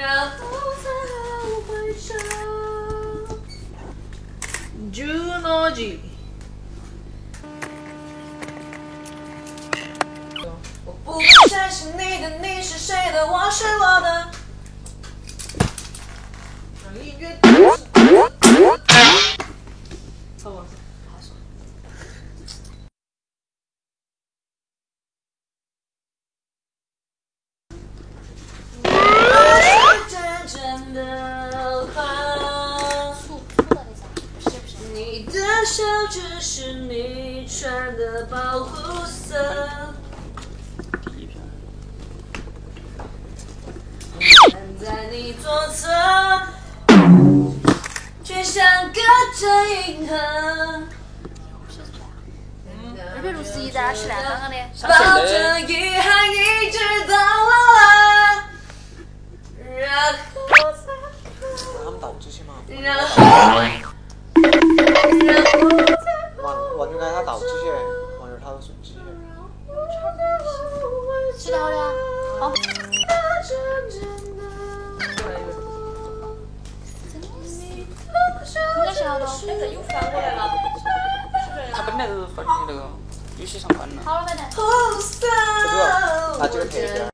然后才不管谁我是我你的手只是你穿的保护色，站在你左侧，却像隔着银河。二百六十一在哪儿去呢？刚刚的。抱着一王王俊凯他倒之前，王俊凯他是之前。几条的啊？哦，应该是好多。那个又翻过来了，他本来是放进那个游戏上班了。好了，反正。这个，拿这个贴一下。